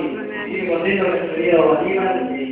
¿no? Y contento que se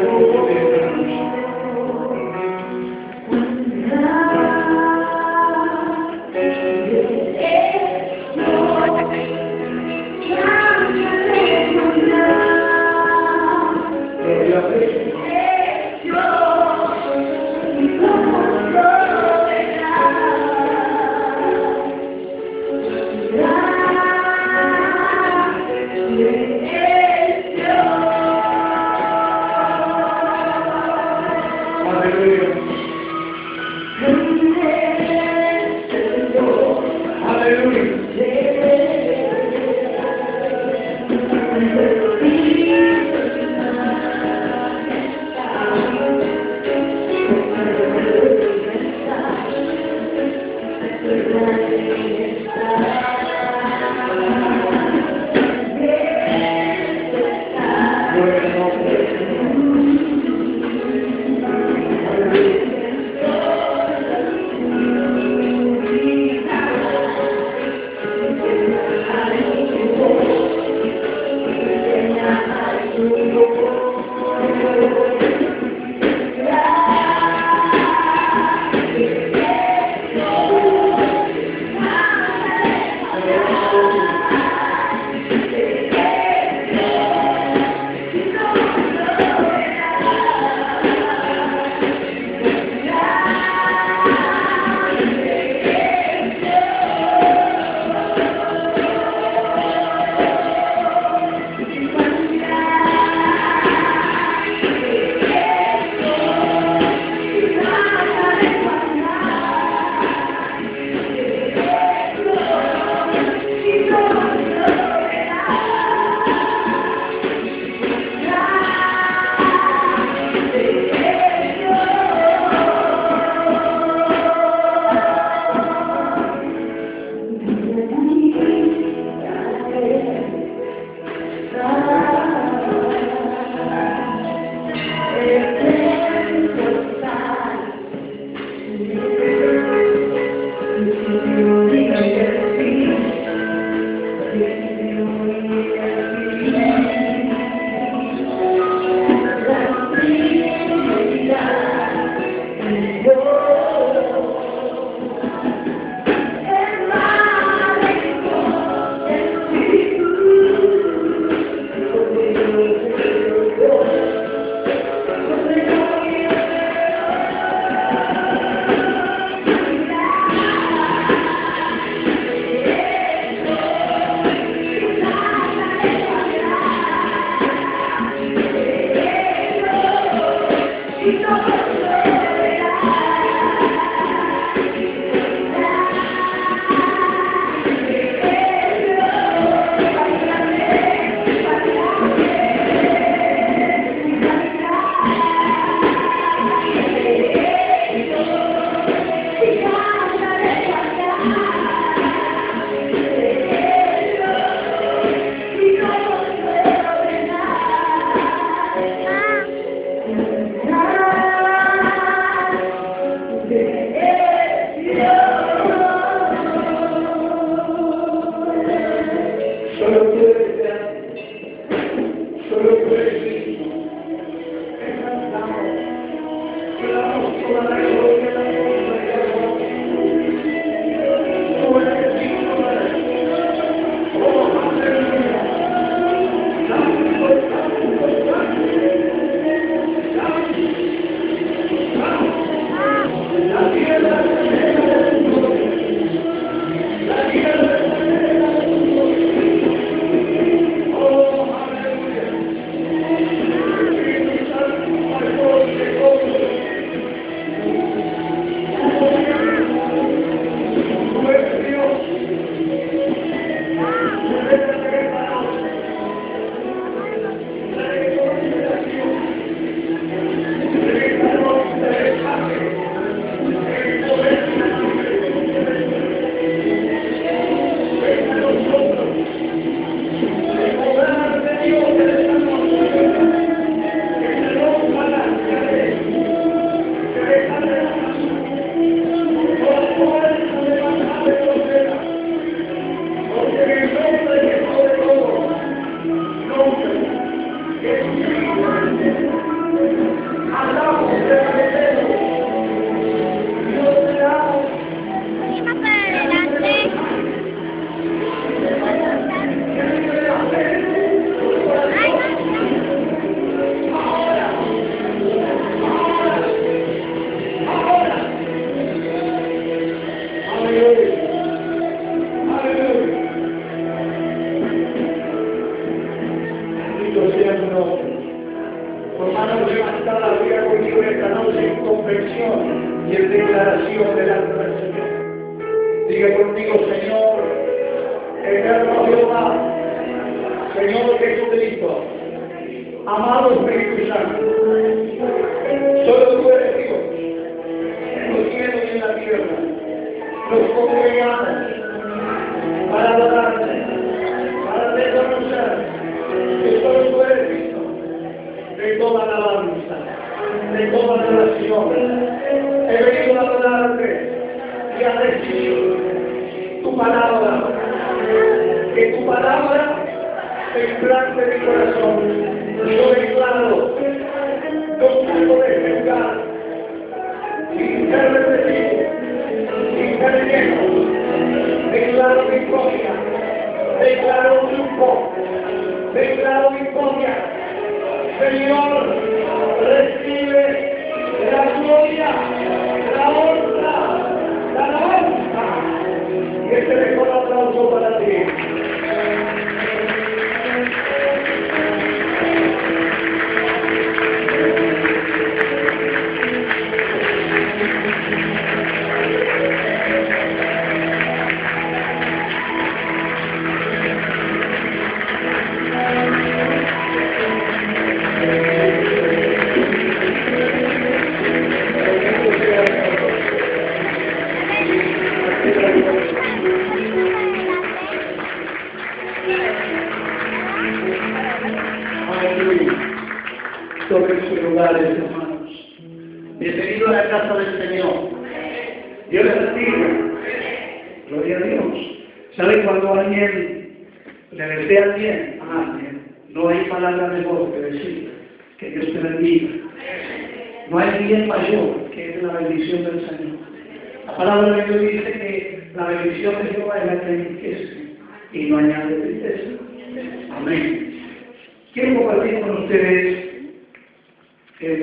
يكون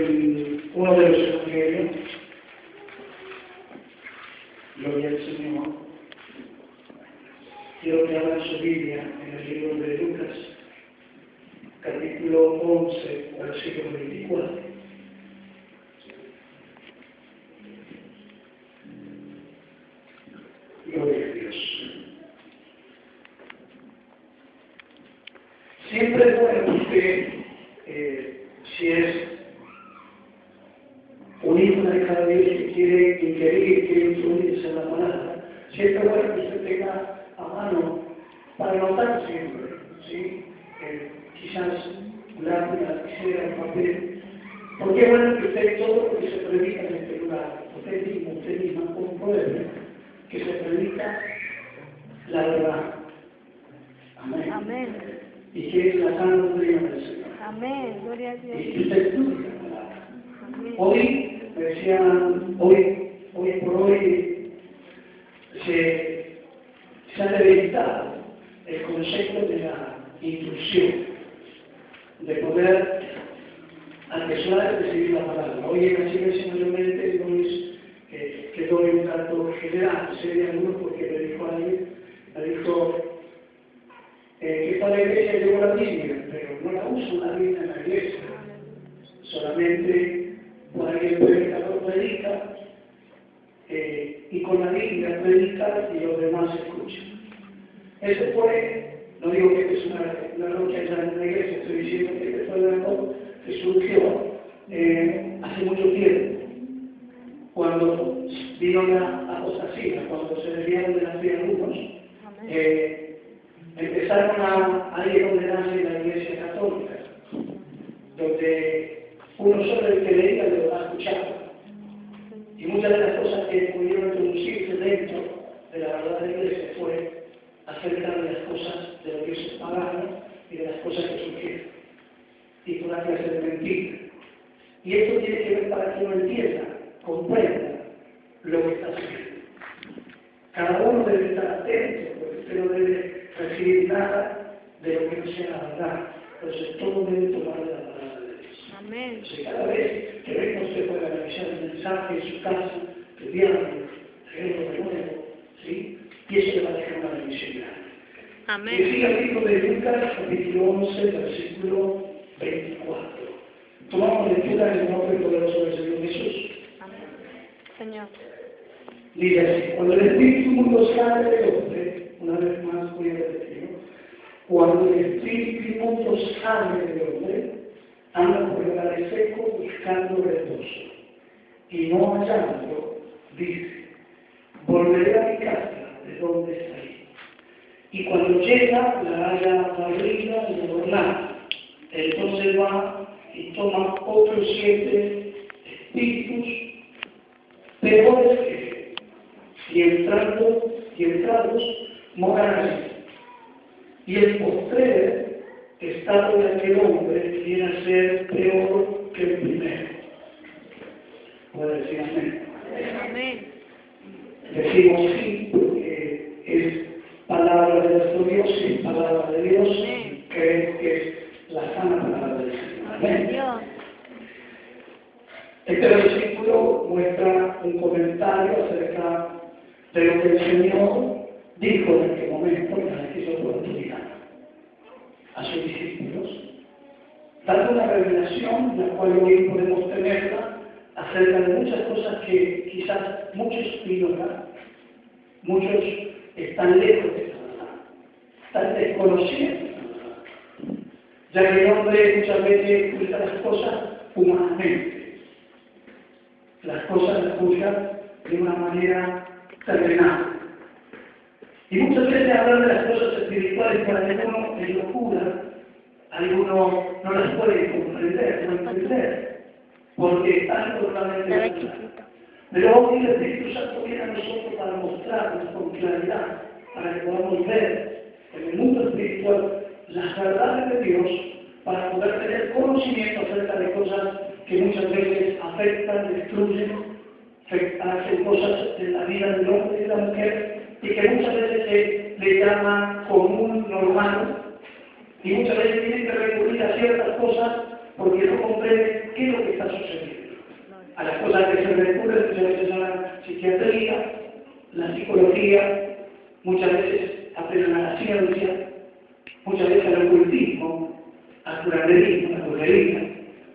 el, uno de los evangelios, Gloria al Señor, quiero que abran su Biblia en el libro de Lucas, capítulo 11, versículo 24. llena. Amén. Decía el libro de Lucas, capítulo 11, versículo 24. Tomamos lectura en el nombre poderoso del Señor Jesús. Amén. Señor. Dice así, cuando el Espíritu Mundo sale del hombre, una vez más voy a repetirlo, cuando el Espíritu Mundo sale del hombre, anda por el valle seco buscando reposo, y no hallando, dice, volveré a mi casa de donde está y cuando llega, la haya barrida y adornada. Entonces va y toma otros siete espíritus peores que él, y entrando y entrados moran allí. Y el postrer estado de aquel hombre viene a ser peor que el primero. Puede decir amén. Amén. Decimos sí porque es palabra de nuestro Dios y es palabra de Dios y creemos que es la sana palabra del Señor. Amén. Este versículo muestra un comentario acerca de lo que el Señor dijo en aquel momento en aquella oportunidad a sus discípulos, dando una revelación, la cual hoy podemos tenerla, acerca de muchas cosas que quizás muchos ignoran, muchos están lejos de están verdad, ya que el hombre muchas veces juzga las cosas humanamente, las cosas las juzga de una manera terrenal. Y muchas veces hablar de las cosas espirituales para algunos es locura, algunos no las pueden comprender, no entender, porque están totalmente. Pero hoy el Espíritu Santo viene a nosotros para mostrarnos con claridad, para que podamos ver en el mundo espiritual las verdades de Dios, para poder tener conocimiento acerca de cosas que muchas veces afectan, destruyen, hacen cosas en la vida del hombre y de la mujer, y que muchas veces se le llama común, normal, y muchas veces tienen que recurrir a ciertas cosas porque no comprenden qué es lo que está sucediendo a las cosas que se recurren muchas veces a la psiquiatría, la psicología, muchas veces apelan a la ciencia, muchas veces al ocultismo, al curaderismo, a la brujería,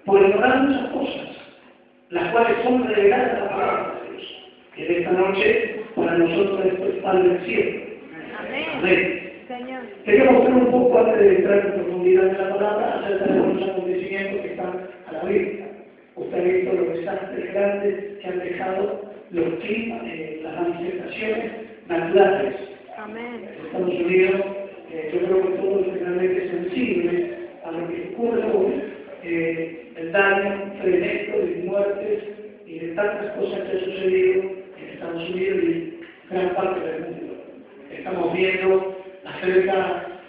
por ignorar muchas cosas, las cuales son reveladas a la palabra de Dios. Que de esta noche para nosotros esto es pan del cielo. Amén. Amén. Señor. Quería mostrar un poco antes de entrar en profundidad en la palabra acerca de algunos acontecimientos que están a la vista. Usted ha visto los desastres grandes que han dejado los climas, eh, las manifestaciones naturales. Amén. Estados Unidos, eh, yo creo que todos realmente sensibles a lo que ocurre hoy, eh, el daño frenético de muertes y de tantas cosas que han sucedido en Estados Unidos y gran parte del mundo. Estamos viendo acerca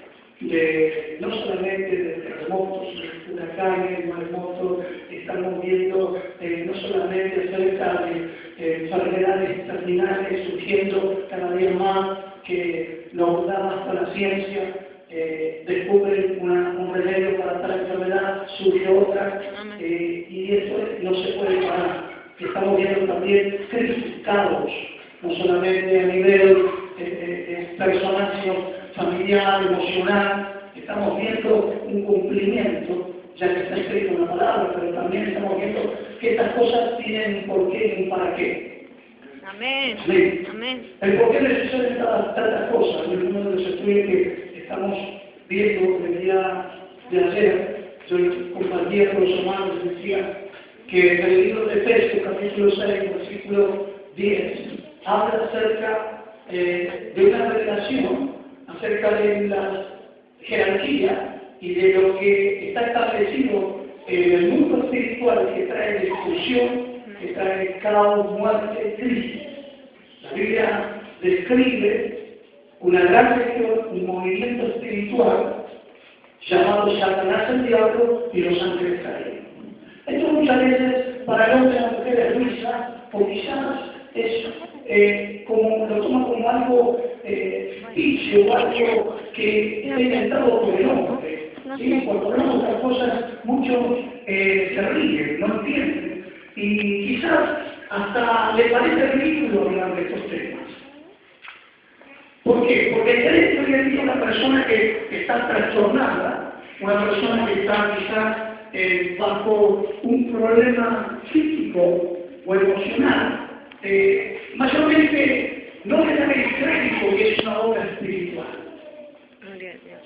de no solamente de terremotos, huracanes, maremotos, estamos viendo eh, no solamente acerca de eh, enfermedades terminales surgiendo cada día más que lo da hasta la ciencia, eh, descubren una- un remedio para tal enfermedad, surge otra, eh, y eso no se puede parar. Estamos viendo también crisis, caos, no solamente a nivel eh, eh, eh, personal, sino familiar, emocional. Estamos viendo un cumplimiento, ya que está escrito en la palabra, pero también estamos viendo que estas cosas tienen un porqué y un para qué. Amén. Amén. Amén. El por qué le suceden tantas, cosas, en uno de los estudios que estamos viendo el día de ayer, yo compartía con los hermanos decía que en el libro de Efesios, capítulo 6, versículo 10, habla acerca eh, de una revelación, acerca de la jerarquía y de lo que está establecido en el mundo espiritual que trae destrucción, que trae caos, muerte, crisis. La Biblia describe una gran región, un movimiento espiritual llamado Satanás el diablo y los ángeles caídos. Esto muchas veces para el hombre y la es o quizás es eh, como lo toma como algo eh, ficticio, algo que está inventado por el hombre. ¿Sí? Cuando hablamos de las cosas, muchos eh, se ríen, no entienden. Y quizás hasta le parece ridículo hablar de estos temas. ¿Por qué? Porque cree que hoy una persona que está trastornada, una persona que está quizás eh, bajo un problema físico o emocional, eh, mayormente no le dan el crédito que es una obra espiritual.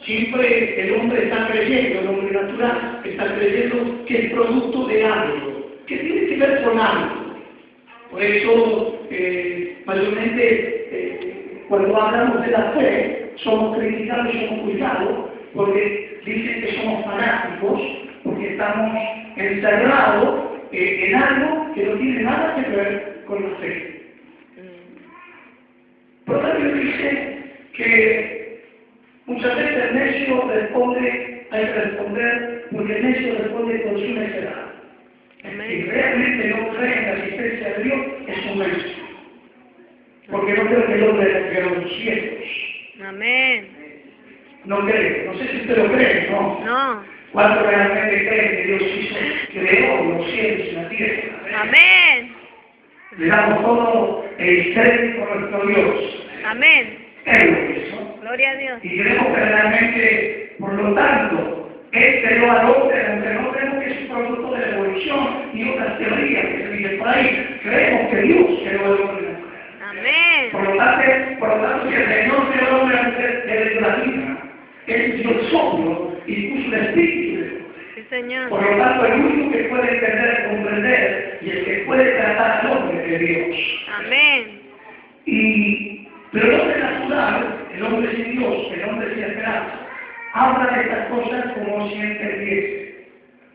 Siempre el hombre está creyendo, el hombre natural está creyendo que es producto de algo, que tiene que ver con algo. Por eso, eh, mayormente, eh, cuando hablamos de la fe, somos criticados y somos juzgados, porque dicen que somos fanáticos, porque estamos encerrados eh, en algo que no tiene nada que ver con la fe. Mm. Proverbio dice que muchas veces el necio responde, hay que responder, porque el necio responde con su necedad. Si realmente no cree en la existencia de Dios, es un necio. Porque no creo que el hombre creó los cielos. Amén. No cree. No sé si usted lo cree, ¿no? No. ¿Cuánto realmente cree que Dios hizo, creó los cielos y la tierra? Amén. Le damos todo el crédito a nuestro Dios. Amén. Él lo hizo. Gloria a Dios. Y creemos que realmente, por lo tanto, Él creó al hombre, aunque no creemos que es un producto de la evolución y otras teorías que se dicen por ahí, creemos que Dios creó al hombre. Amén. Por lo tanto, por lo tanto si el Señor creó al hombre desde la vida, Él dio el soplo y puso el espíritu de Señor. Por lo tanto, el único que puede entender, comprender y el que puede tratar al hombre es Dios. Amén. Y, pero el hombre natural, el hombre sin Dios, el hombre sin esperanza, habla de estas cosas como si entendiese.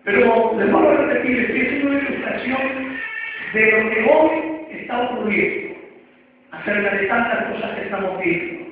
Pero les vuelvo a repetir, que es una ilustración de lo que hoy está ocurriendo, acerca de tantas cosas que estamos viendo.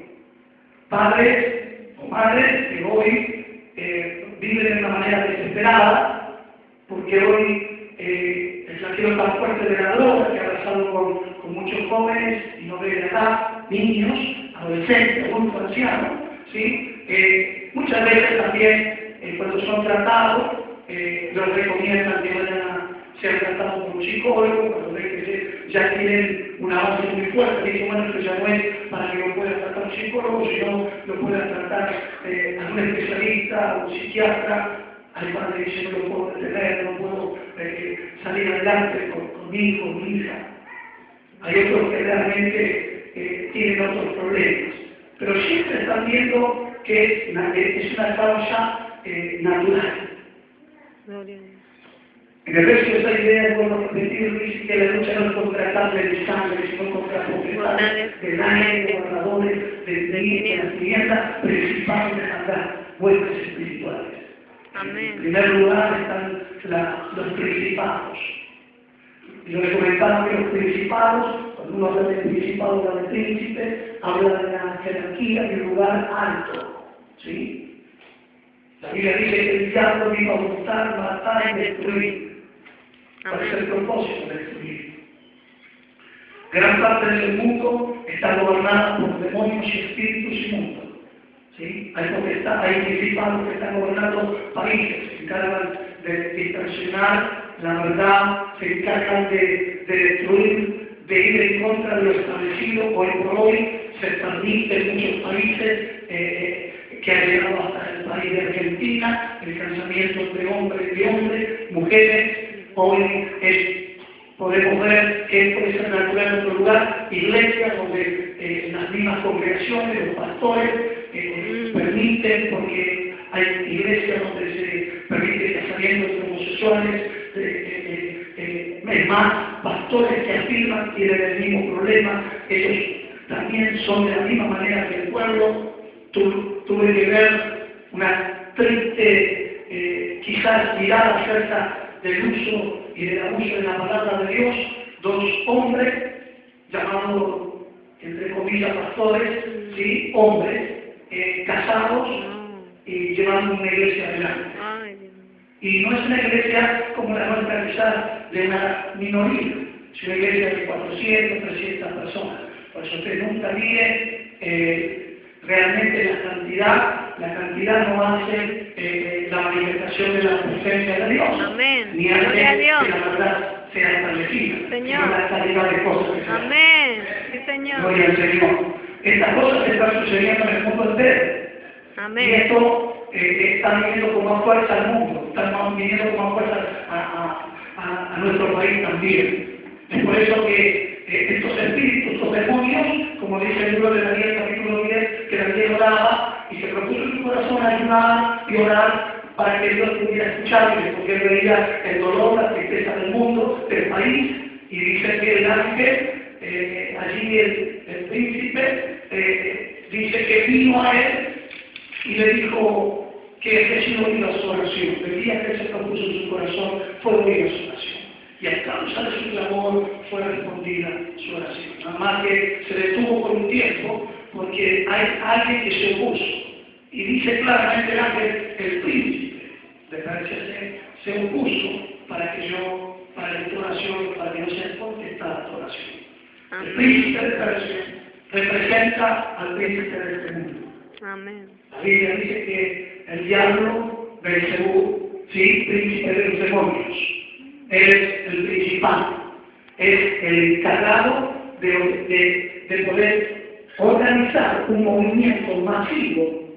Padres o madres que hoy eh, viven de una manera desesperada, porque hoy eh, el flaqueo tan fuerte de la droga que ha pasado con, con muchos jóvenes y no de edad, niños, adolescentes, adultos, ancianos, ¿sí? Eh, muchas veces también eh, cuando son tratados, eh, los recomiendan que vayan a ser tratados por un psicólogo, cuando ven que ya tienen una base muy fuerte, dicen, bueno, esto ya no es para que lo pueda tratar un psicólogo, sino lo pueda tratar eh, algún especialista o un psiquiatra, al padre dice, no lo puedo detener, no puedo salir adelante con, con mi hijo, mi hija. Hay otros que realmente eh, tienen otros problemas, pero siempre están viendo que es, na- es una causa eh, natural. En el resto de esa idea, vuelvo a repetir, dice que la lucha no es contra carne de sangre, sino contra potestades, de aire, gobernadores, de de las tinieblas, principales de maldad, vueltas espirituales. En Amén. primer lugar están la- los principados. Y que comentaba que los principados, cuando uno habla de principado, habla de príncipe, habla de la jerarquía de lugar alto. ¿sí? La Biblia dice que el diablo vino a buscar, matar y destruir. ¿Cuál es el propósito de destruir? Gran parte del mundo está gobernada por demonios y espíritus inmundos. ¿sí? Hay potestad, hay principados que están gobernando países, se encargan de distorsionar la verdad, se encargan de, de destruir, de ir en contra de lo establecido. Hoy por hoy se permite en muchos países eh, que ha llegado hasta el país de Argentina, el casamiento entre hombres y hombres, mujeres. Hoy es podemos ver que puede ser natural en otro lugar, iglesias donde eh, las mismas congregaciones, los pastores, eh, Mm. permiten, porque hay iglesias donde se permite el casamiento entre homosexuales, eh, eh, eh, es más, pastores que afirman tienen el mismo problema, ellos también son de la misma manera que el pueblo, Tu- tuve que ver una triste, eh, quizás mirada acerca del uso y del abuso de la palabra de Dios, dos hombres llamados, entre comillas, pastores, ¿sí? hombres, eh, casados y llevando una iglesia adelante. Y no es una iglesia como la nuestra quizás de una minoría, es una iglesia de 400, 300 personas. Por eso usted nunca mire eh, realmente la cantidad, la cantidad no hace eh, la manifestación de la presencia de Dios. Amén. Ni hace que la verdad sea establecida, Señor. la calidad de cosas que. Amén. Sí, Señor. Gloria al Señor. Estas cosas están sucediendo en el mundo entero. Y Amén. esto eh, están viniendo con más fuerza al mundo, están viniendo con más fuerza a, a, nuestro país también. Es por eso que eh, estos espíritus, estos demonios, como dice el libro de Daniel capítulo 10, que Daniel oraba y se propuso en su corazón ayudar y orar para que Dios pudiera escucharle, porque él veía el dolor, la tristeza del mundo, del país, y dice que el ángel, eh, allí el, el príncipe, eh, dice que vino a él y le dijo que Jesús oído su oración. El día que se propuso en su corazón fue oída su oración. Y a causa de su clamor fue respondida su oración. Nada más que se detuvo por un tiempo porque hay alguien que se opuso. Y dice claramente el ángel, el príncipe de Persia se, se opuso para que yo, para que tu oración, para que no sea contestada tu oración. El príncipe de Persia representa al príncipe de este mundo. Amén. La Biblia dice que el diablo, Belcebú, sí, príncipe de los demonios, es el principal, es el encargado de, de- de poder organizar un movimiento masivo,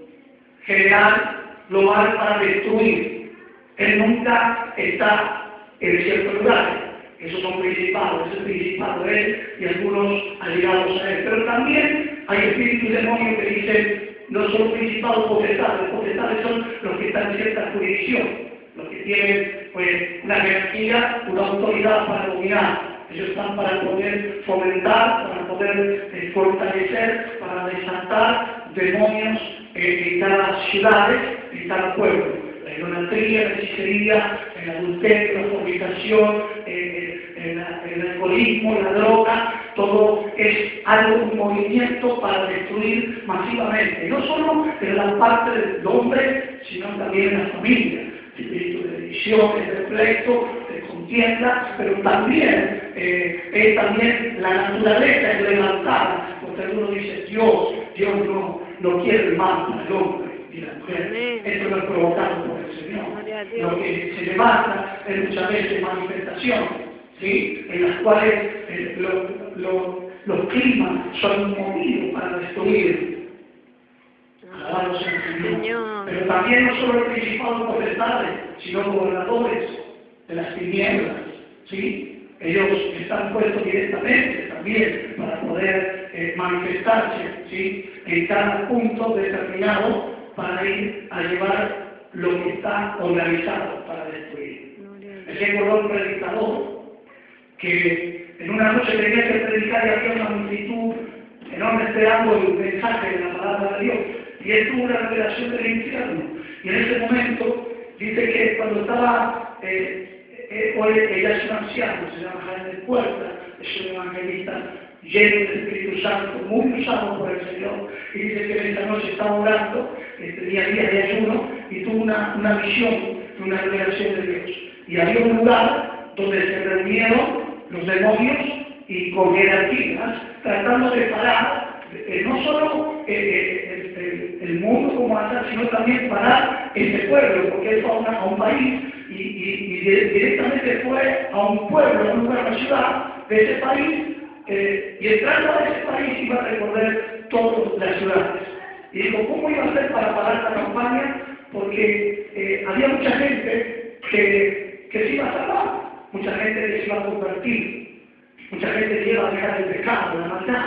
general, global para destruir. Él nunca está en ciertos lugares. Esos son principados, es el principado de él y algunos allegados a él. Pero también hay espíritus demonios que dicen, no son principados potestades, potestades son los que están en cierta jurisdicción, los que tienen pues una jerarquía, una autoridad para dominar. Ellos están para poder fomentar, para poder eh, fortalecer, para desatar demonios eh, en cada ciudad, en cada pueblo. La idolatría, la hechicería, el adulterio, la fornicación, eh, el, el alcoholismo, la droga, todo es algo, un movimiento para destruir masivamente, no solo en la parte del hombre, sino también en la familia, espíritu de división, de pleito, de contienda, pero también eh, es también la naturaleza es levantada, porque alguno dice Dios, Dios no, no quiere el mal para el hombre y la mujer, Amén. esto no es provocado por el Señor, lo que se levanta es muchas veces manifestaciones, ¿sí? en las cuales eh, lo- lo- los climas son movidos para destruir. Alabado sea el Señor. Señor. Pero también no solo el principado potestades, sino gobernadores de las tinieblas, ¿sí? Ellos están puestos directamente también para poder eh, manifestarse, ¿sí? En cada punto determinado para ir a llevar lo que está organizado para destruir. Llegó un predicador que en una noche tenía que predicar y había una multitud enorme esperando el mensaje de la palabra de Dios. Y él tuvo una revelación del infierno. Y en ese momento dice que cuando estaba, eh, eh, hoy ella es un anciano, se llama Jaime Puerta, es un evangelista lleno del Espíritu Santo, muy usado por el Señor. Y dice que esa noche estaba orando, que tenía días de ayuno, y tuvo una, una visión, una revelación de Dios. Y había un lugar donde se reunieron los demonios y con jerarquías, tratando de parar eh, no solo eh, eh, el, el mundo como anda, sino también parar este pueblo, porque él fue a, a un país y, y- directamente fue a un pueblo, a a una ciudad de ese país, eh, y entrando a ese país iba a recorrer todas las ciudades. Y dijo, ¿cómo iba a hacer para parar la campaña? Porque eh, había mucha gente que, que se iba a salvar, mucha gente que se iba a convertir, mucha gente que iba a dejar el pecado, la maldad,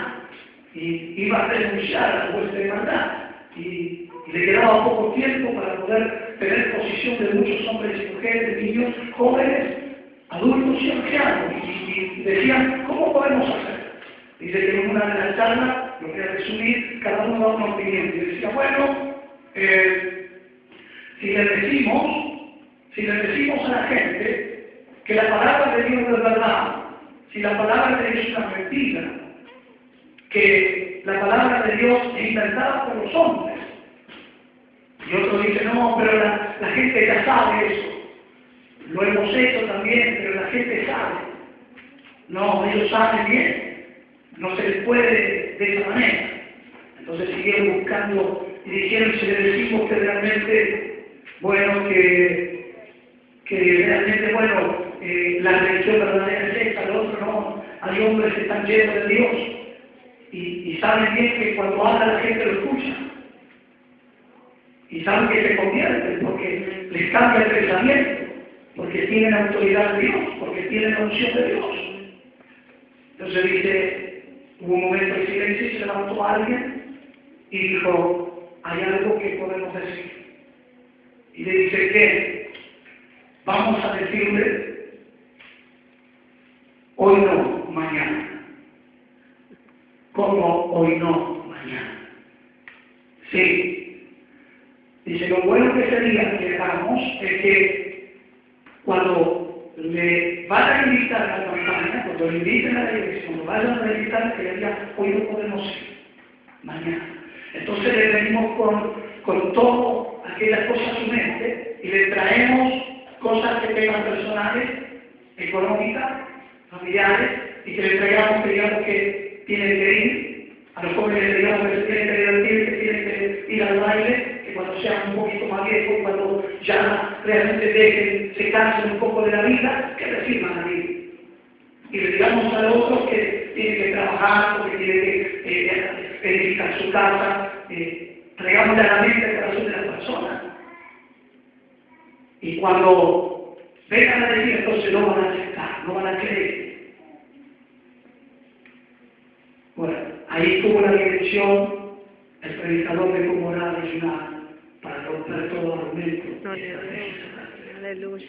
y iba a renunciar a la vuestra maldad. Y, y le quedaba poco tiempo para poder tener posición de muchos hombres y mujeres, niños, jóvenes, adultos y ancianos. Y, decían, ¿cómo podemos hacer? Dice que en una de las charlas, lo voy a resumir, cada uno da una opinión. Y decía, bueno, eh, si le decimos, si le decimos a la gente que la palabra de Dios es verdad, si la palabra de Dios es una mentira, que la palabra de Dios es inventada por los hombres. Y otro dice, no, pero la gente ya sabe eso. Lo hemos hecho también, pero la gente sabe. No, ellos saben bien. No se les puede de esa manera. Entonces siguieron buscando y dijeron, si le decimos que realmente, bueno, que, que realmente, bueno, eh, la religión verdadera es esta, lo otro no. Hay hombres que están llenos de Dios y, y saben bien que cuando habla la gente lo escucha. Y saben que se convierten porque les cambia el pensamiento, porque tienen autoridad de Dios, porque tienen la unción de Dios. Entonces dice, hubo un momento de silencio y se levantó alguien y dijo, hay algo que podemos decir. Y le dice que vamos a decirle, hoy no, mañana. ¿Cómo hoy no, mañana? Sí. Dice, lo bueno que sería que hagamos es que cuando le vayan a invitar a la campaña, cuando le inviten a la iglesia, cuando vayan a invitar, que diga, hoy no podemos ir, mañana. Entonces le venimos con, con todo aquellas cosas a su mente y le traemos cosas que tengan personales, económicas, familiares, y que le traigamos que digamos que tienen que ir, a los jóvenes le digamos que tienen que divertir, que tienen que ir al baile, cuando sean un poquito más viejos, cuando ya realmente dejen, se cansen un poco de la vida, que reciban a vivir. Y le digamos a los otros que tienen que trabajar, porque tienen que eh, edificar su casa, eh, traigamos a la mente el corazón de las personas. Y cuando vengan a decir, entonces no van a aceptar, no van a creer. Bueno, ahí tuvo la dirección el predicador de cómo orar ayunar para romper todo argumento. Aleluya.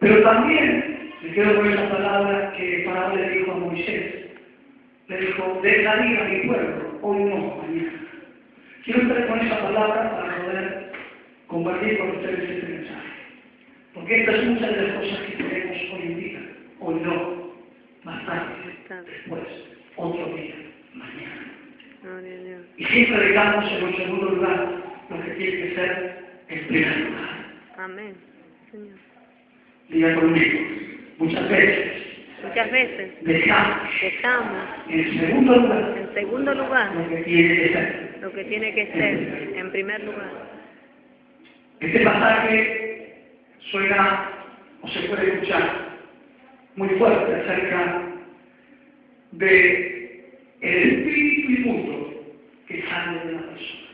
Pero también me quedo con esa palabra que Faraón le dijo a Moisés. Le dijo, deja ir a mi pueblo, hoy no, mañana. Quiero entrar con esa palabra para poder compartir con ustedes este mensaje. Porque esta es una de las cosas que tenemos hoy en día. Hoy no, más tarde, después, otro día, mañana. Y siempre dejamos en un segundo lugar lo que tiene que ser lugar. Amén. Señor. Diga conmigo, muchas veces Muchas veces dejamos dejamos en segundo lugar en segundo lugar lo que tiene que ser. lo que tiene que ser en primer lugar. Este pasaje suena o se puede escuchar muy fuerte acerca de el espíritu inmundo que sale de la persona.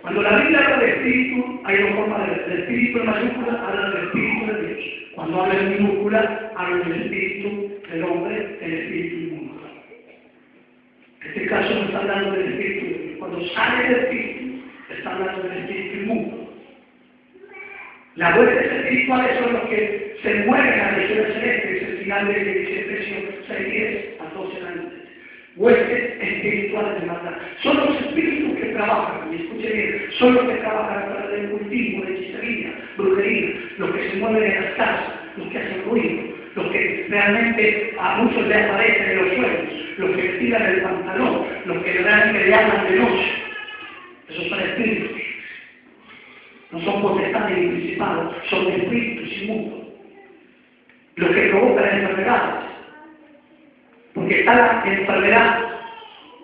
Cuando la Biblia habla de espíritu, hay dos formas de espíritu en mayúscula habla del espíritu de Dios. Cuando habla en minúscula, habla del espíritu del hombre, el espíritu inmundo. En este caso no está hablando del espíritu de Dios. Cuando sale del espíritu, está hablando del espíritu inmundo. Las huestes espirituales son los que se mueven a la regiones celestes, es el final de Efesios 6.10 a 12 años. Huestes espirituales de maldad. Son los espíritus que trabajan, y escuchen bien, son los que trabajan a través del cultivo, de hechicería, brujería, los que se mueven en las casas, los que hacen ruido, los que realmente a muchos les aparecen en los sueños, los que tiran el pantalón, los que realmente le hablan de noche. Esos son espíritus. No son potestades ni principados, son espíritus inmundos. Los que provocan enfermedades. Porque está la enfermedad,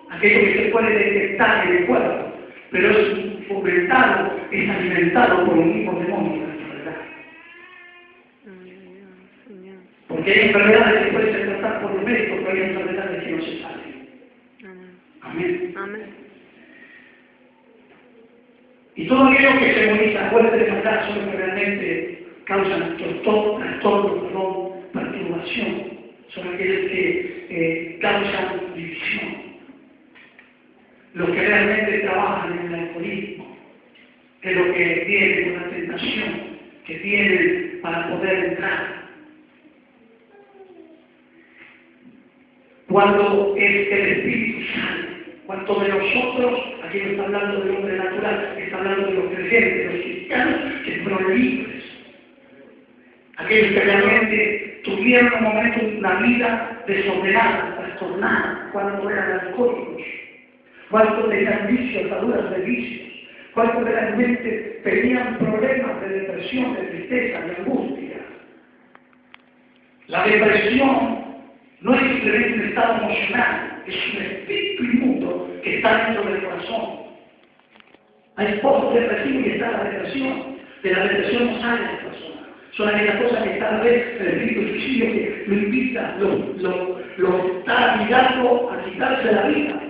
aquello que se puede detectar en el cuerpo, pero es fomentado, es alimentado por un mismo demonio la enfermedad. Porque hay enfermedades que pueden ser tratadas por los médicos, pero hay enfermedades que no se salen. Amén. Amén. Y todo aquello que se moviliza fuerte de maldad son los que realmente causan trastorno, trastorno, perdón, perturbación. Son aquellos que eh, causan división. Los que realmente trabajan en el alcoholismo, es lo que tienen la tentación, que tienen para poder entrar. Cuando es el Espíritu sale, cuanto de nosotros, aquí no está hablando del hombre natural, está hablando de los creyentes, de los cristianos que fueron libres. Aquellos que realmente tuvieron un momento una vida desordenada, trastornada, cuando eran alcohólicos, cuando tenían vicios, ataduras de vicios, cuando realmente tenían problemas de depresión, de tristeza, de angustia. La depresión no es simplemente un estado emocional, es un espíritu inmundo que está dentro del corazón. Hay esposos depresivos y está la depresión. De la depresión no sale la persona. Son aquellas cosas que cada vez el espíritu suicidio que lo invita, lo, lo, lo está mirando a quitarse la vida.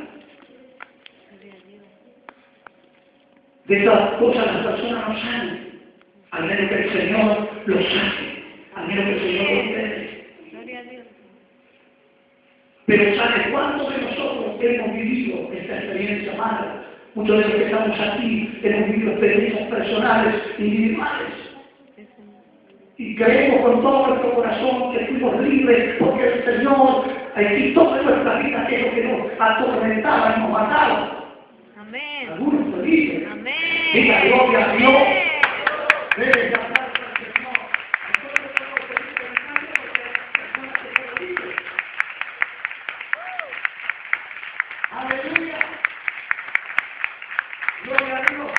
De esas cosas las personas no saben. Al menos que el Señor los saque. Al menos que el Señor a Dios. Pero ¿sabe cuántos de nosotros hemos vivido esta experiencia mala? Muchos de los que estamos aquí hemos vivido experiencias personales, individuales. Y creemos con todo nuestro corazón que fuimos libres porque el Señor quitó de nuestra vida aquello que nos atormentaba y nos mataba. Amén. Algunos lo dicen. Amén. Diga gloria a Dios. Amén. Debe llamar al Señor. Nosotros podemos pedir perdón porque las personas se fueron libres. Aleluya. Gloria a Dios.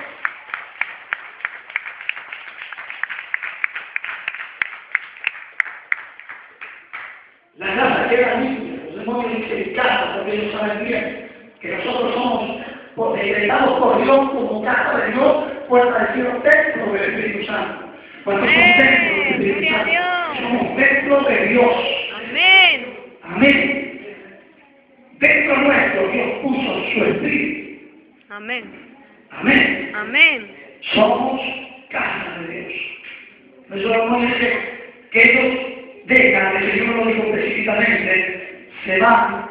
La casa queda limpia, los demonios se casa porque ellos saben bien que nosotros somos pues, decretados por Dios como casa de Dios, cielo, templo del Espíritu Santo. Cuando somos Amén. templo del Espíritu Santo, somos templo de Dios. Amén. Amén. Dentro nuestro Dios puso su Espíritu. Amén. Amén. Amén. Somos casa de Dios. Eso no dice que ellos dejan, el Señor lo dijo específicamente, se van.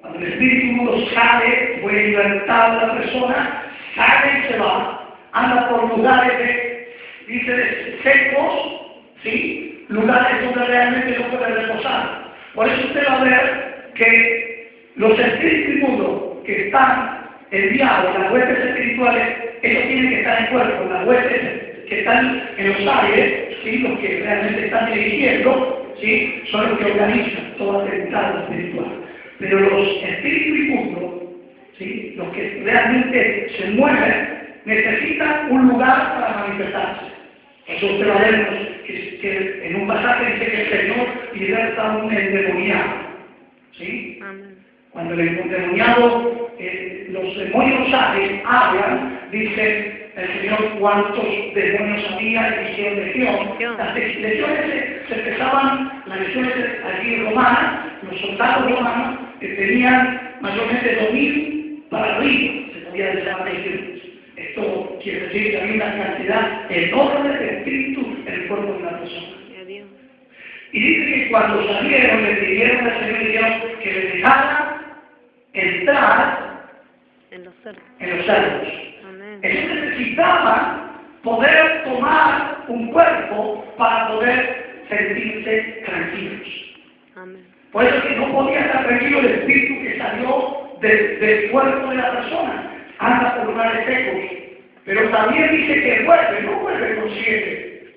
Cuando el Espíritu Mundo sale, fue libertad de la persona, sale y se va. Anda por lugares de, dice, de secos, ¿sí? Lugares donde realmente no puede reposar. Por eso usted va a ver que los espíritus inmundos que están enviados, las huestes espirituales, ellos tienen que estar en cuerpo, las huestes que están en los aires, ¿sí? los están dirigiendo, ¿sí? son los que organizan todo atentado espiritual. Pero los espíritus inmundos, ¿sí? los que realmente se mueven, necesitan un lugar para manifestarse. Eso usted va a ver que, que en un pasaje dice que el Señor liberta a un endemoniado. ¿sí? Amén. Cuando el endemoniado, eh, los demonios salen, hablan, dice el Señor cuántos demonios había y hicieron legión. Las legiones se, empezaban, las legiones allí romanas, los soldados romanos que tenían mayormente 2.000 para arriba, se podía llamar legiones. Esto quiere decir que había una cantidad enorme de espíritu en el cuerpo de una persona. Dios. Y dice que cuando salieron le pidieron al Señor y dijeron que le dejara entrar En los cerdos. en los cerdos. Ellos necesitaban poder tomar un cuerpo para poder sentirse tranquilos. Amén. Por eso que no podía estar tranquilo el espíritu que salió de- del cuerpo de la persona. Anda por lugares secos. Pero también dice que vuelve, no vuelve con siete.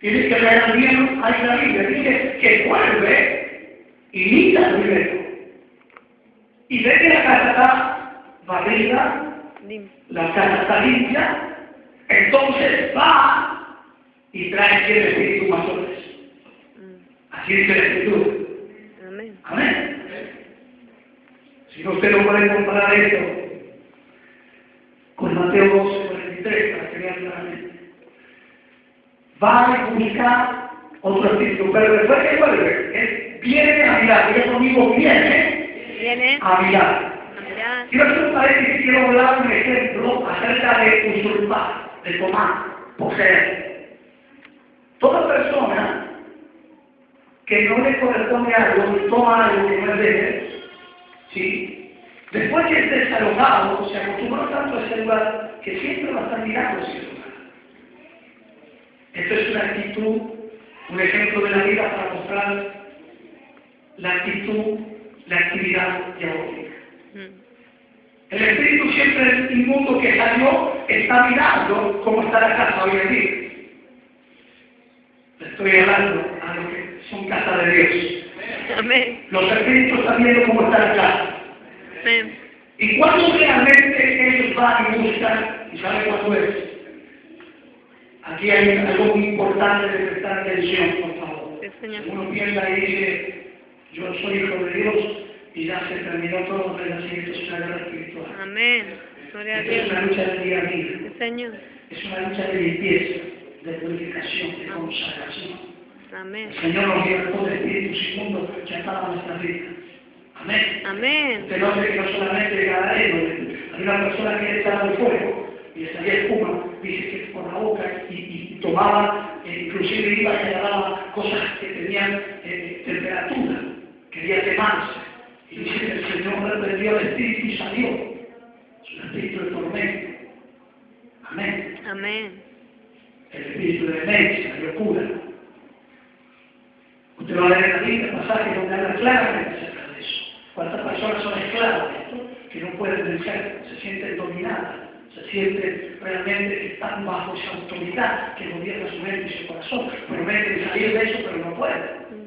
Tienes que leer bien ahí la Biblia. Dice que vuelve el primero. Y ve que la casa está barrida, Dime. la casa está limpia, entonces va y trae siete espíritus más hombres. Mm. Así dice la escritura. Amén. Amén. Si no, usted no puede comparar esto con Mateo 12, 43, para que vean claramente. Va y busca otro espíritu, pero después que vuelve, él viene a mirar, diga conmigo, viene Viene a mirar. Quiero hacer un paréntesis, quiero hablar un ejemplo acerca de usurpar, de tomar, poseer. Toda persona que no le corresponde algo toma algo que no es de ¿sí? después que es desalojado, se acostumbró tanto a ese lugar que siempre va a estar mirando ese lugar. Esto es una actitud, un ejemplo de la vida para mostrar la actitud, la actividad diabólica. Mm. El espíritu siempre inmundo que salió está mirando cómo está la casa hoy en día. Estoy hablando a los que son casa de Dios. Amén. Los espíritus están viendo cómo está la casa. Amén. ¿Y cuándo realmente ellos van y buscan? ¿Y saben cuándo es? Aquí hay algo muy importante de prestar atención, por favor. Sí, Señor. Uno piensa y dice, yo soy hijo de Dios y ya se terminó todo, pero así esto es una guerra espiritual. Amén. Gloria a Esto es Dios. una lucha de día a día. Sí, Señor. Es una lucha de limpieza, de purificación, de consagración. Amén. El Señor nos libertó de espíritus inmundos que ataban nuestra vida. Amén. Amén. Usted no que no solamente Gadareno, hay una persona que está al fuego, y salía espuma, dice que por la boca y, y tomaba, eh, inclusive iba y agarraba cosas que tenían eh, temperatura, quería quemarse. Y dice que el Señor reprendió al espíritu y salió. Es un espíritu de tormento. Amén. Amén. El espíritu de demencia, de locura. Usted va a en la Biblia pasajes donde habla claramente acerca de eso. ¿Cuántas personas son esclavas de esto? Que no pueden vencer, se sienten dominadas, se sienten realmente que están bajo esa autoridad que gobierna su mente y su corazón. Prometen salir de eso, pero no pueden.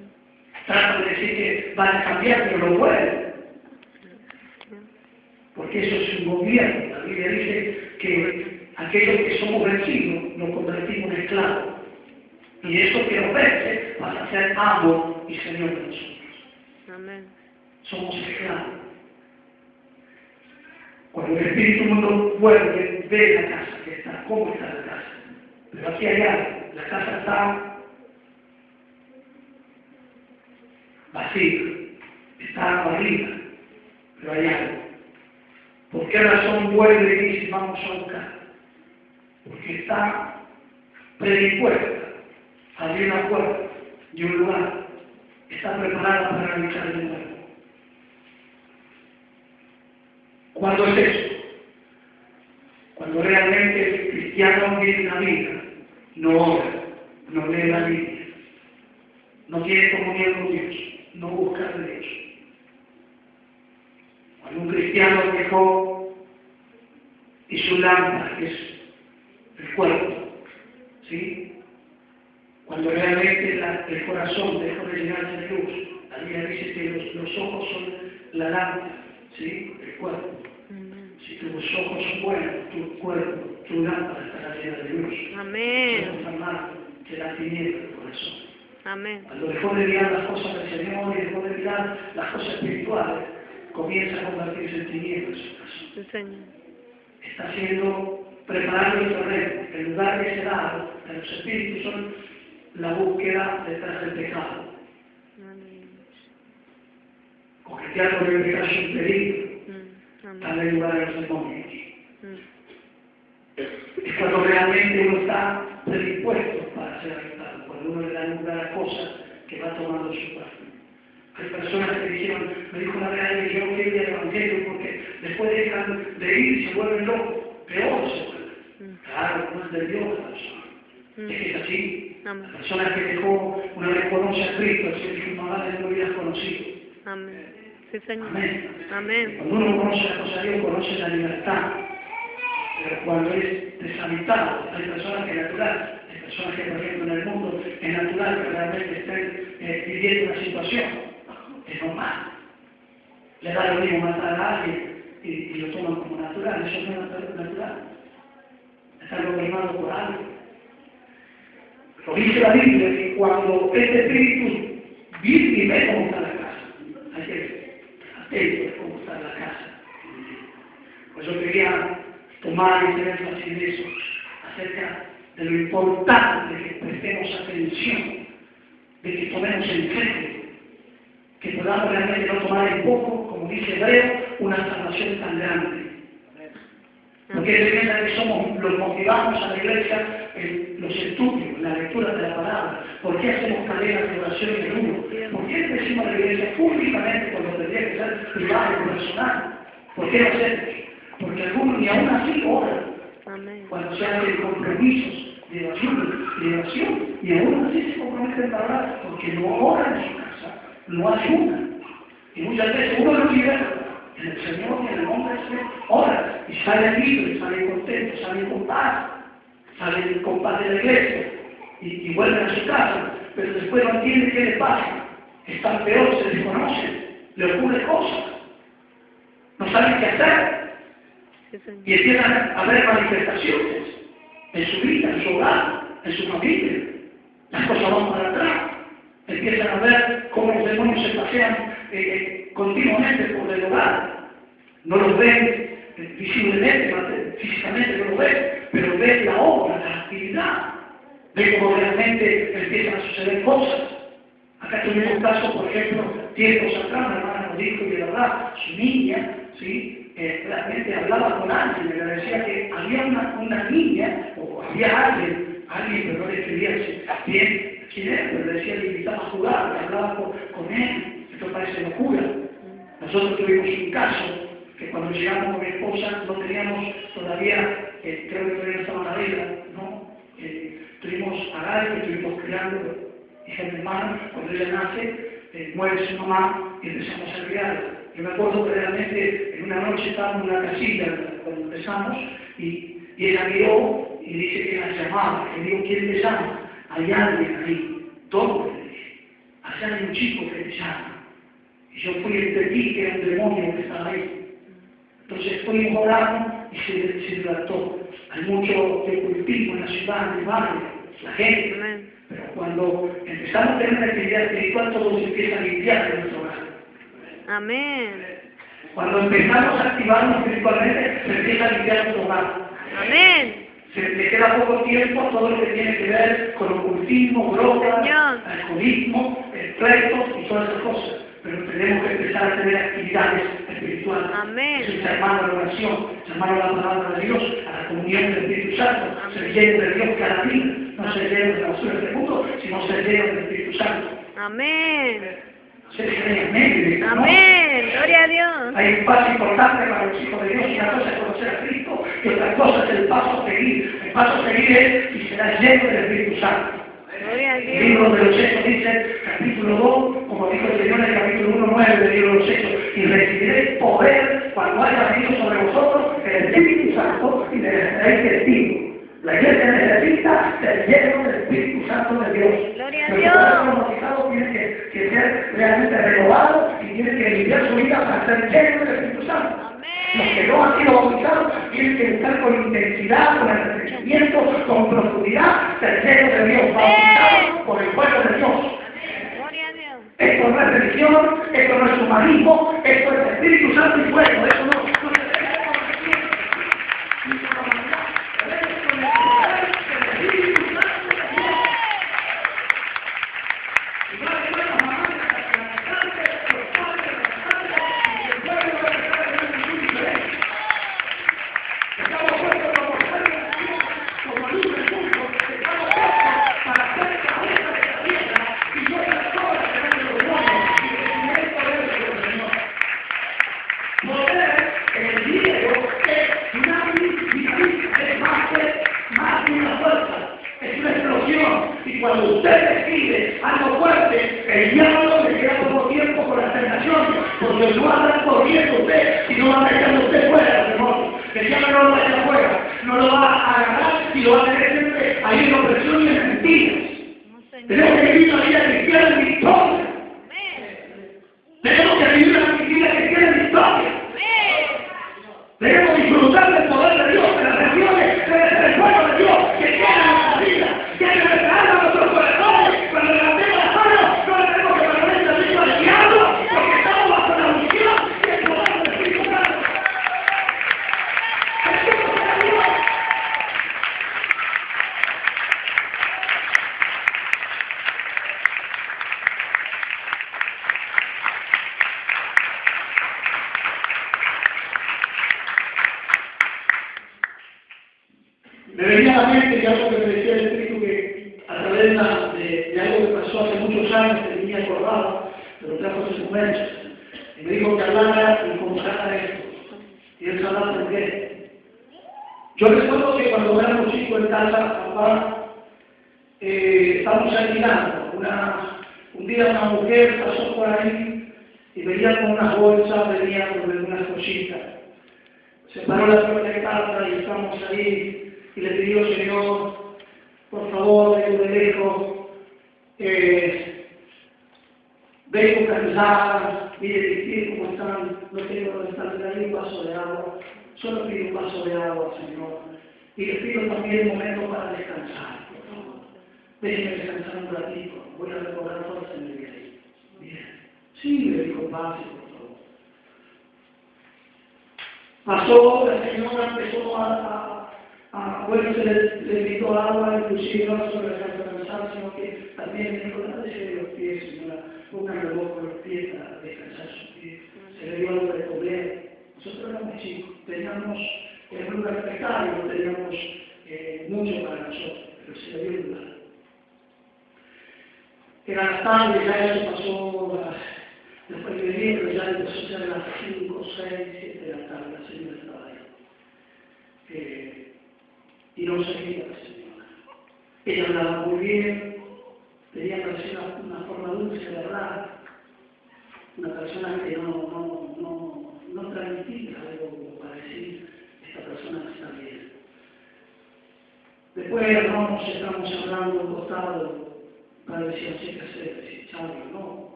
Tratan de decir que van a cambiar, pero no pueden. Porque eso es un gobierno. La Biblia dice que aquellos que somos vencidos nos convertimos en esclavos. Y eso que nos vence pasa a ser amo y señor de nosotros. Amén. Somos esclavos. Cuando el Espíritu mundo vuelve, ve la casa que está, cómo está la casa. Pero aquí hay algo, la casa está vacía, está barrida, pero hay algo. ¿Por qué razón vuelve y dice vamos a buscar? Porque está predispuesta a una puerta de un lugar, está preparada para habitar de nuevo. ¿Cuándo es eso? Cuando realmente el cristiano vive la vida, no ora, no lee la Biblia, no tiene comunión con Dios, no busca a Dios. Cuando un cristiano dejó y su lámpara, que es el cuerpo, ¿sí? Cuando realmente la- el corazón dejó de llenarse de luz, la Biblia dice que los, los ojos son la lámpara, ¿sí? El cuerpo. Si tus ojos son buenos, tu cuerpo, tu lámpara estará llena de luz. Amén. Que la tiniebla del corazón. Amén. Cuando dejó de mirar las cosas del Señor y dejó de mirar las cosas espirituales, comienza a convertirse en tinieblas. Sí, Señor. Está siendo preparado el terreno. El lugar que se da a los espíritus son la búsqueda detrás del pecado. Amén. Coqueteando el pecado es un peligro. Darle lugar a los demonios. Mm. Es cuando realmente uno está predispuesto para cuando uno le da lugar a cosas que va tomando su cuerpo. Hay personas que dijeron, me dijo una vez alguien, yo no quiero ir al Evangelio porque después dejan de ir y se vuelven locos, peor se vuelven. Mm. Claro, no es de Dios la persona. Mm. Es que es así. La persona que dejó, una vez conoce a Cristo, así que su mamá no lo hubiera conocido. Amén. Sí, Señor. Amén. Amén. Cuando uno conoce la cosa de Dios, conoce la libertad. Pero cuando es deshabitado, hay personas que natural, personas que, ejemplo, en el mundo es natural que realmente estén eh, viviendo una situación. Es normal. Le da lo mismo matar a alguien y, lo toman como natural. Eso no es natu- natural. Es algo por algo. Lo dice la Biblia que cuando este espíritu vive y ve cómo está la casa, hay que atento a cómo está la casa. Pues yo quería tomar hacer énfasis en eso, acerca de lo importante de que prestemos atención, de que tomemos en serio, que podamos realmente no tomar en poco, como dice Hebreo, una salvación tan grande. Porque se piensa que somos, los motivamos a la iglesia en los estudios, en la lectura de la palabra. ¿Por qué hacemos cadenas de oración en uno? ¿Por qué decimos a la iglesia públicamente cuando tendría que ser privado y personal? ¿Por qué lo hacemos? Porque algunos ni aún así oran cuando se hacen compromisos de oración, de oración, y aún así se comprometen para orar, porque no oran en su casa, no ayunan. Y muchas veces uno no libera en el Señor y en el nombre del Señor, ora, y sale libre, sale contento, sale con paz, sale con paz de la iglesia, y, y vuelven a su casa, pero después no entienden qué le pasa, están peor, se desconocen, le ocurren cosas, no saben qué hacer, y empiezan a ver manifestaciones en su vida, en su hogar, en su familia. Las cosas van para atrás. Empiezan a ver cómo los demonios se pasean eh, eh, continuamente por el hogar. No los ven eh, visiblemente, físicamente no los ven, pero ven la obra, la actividad. Ven cómo realmente empiezan a suceder cosas. Acá tuvimos un caso, por ejemplo, tiempos atrás, una hermana nos dijo que de verdad, su niña, ¿sí? Eh, realmente hablaba con alguien, me decía que había una, una niña, o había alguien, alguien, pero no le escribía bien quién era, pero le decía que invitaba a jugar, que hablaba con, con él, esto parece locura. Nosotros tuvimos un caso que cuando llegamos con mi esposa no teníamos todavía, eh, creo que todavía estaba la vela, ¿no? Eh, tuvimos a Gai, que estuvimos criando, hija de mi hermano, cuando ella nace, eh, muere su mamá y empezamos a criarla. Yo me acuerdo que realmente en una noche estábamos en una casilla cuando empezamos y, y ella miró y dice que la llamaba, que digo, ¿quién le llama? Hay alguien ahí, todo le dije. Allá hay un chico que te llama. Y yo fui entendí que era un demonio que estaba ahí. Entonces fuimos orando y se, se trató. Hay mucho de cultivo en la ciudad, en el barrio, la gente. Pero cuando empezamos a tener una actividad espiritual, todo se empieza a limpiar en nuestro hogar. Amén. Cuando empezamos a activarnos espiritualmente, se empieza a limpiar nuestro hogar. Amén. Se le queda poco tiempo todo lo que tiene que ver con ocultismo, drogas, alcoholismo, pleitos y todas esas cosas. Pero tenemos que empezar a tener actividades espirituales. Amén. Eso es llamar a la oración, llamar a la palabra de Dios, a la comunión del Espíritu Santo, ser lleno de Dios cada día. No ser lleno de la basura de este mundo, sino ser lleno del Espíritu Santo. Amén. Amén. Gloria a Dios. Hay un paso importante para los hijos de Dios, una cosa es conocer a Cristo y otra cosa es el paso a seguir. El paso a seguir es y será lleno del Espíritu Santo. Gloria a El libro de los Hechos dice, capítulo 2, como dijo el Señor en el capítulo 1, 9 del libro de los Hechos, y recibiréis poder cuando haya venido sobre vosotros el Espíritu Santo y me seréis testigos. La iglesia necesita ser lleno del Espíritu Santo de Dios. Gloria a Los que Dios. fueron bautizados tienen que, que ser realmente renovados y tienen que limpiar su vida para ser llenos del Espíritu Santo. Los que no han sido bautizados tienen que buscar con intensidad, con arrepentimiento, con profundidad, ser llenos de Dios, bautizados por el pueblo de Dios. Gloria a Dios. Esto no es religión, esto no es humanismo, esto es Espíritu Santo y fuego. Eso no, Yeah. Me venía a la mente que me decía el Espíritu que a través de, de- de algo que pasó hace muchos años que tenía acordado, pero trajo sus meses,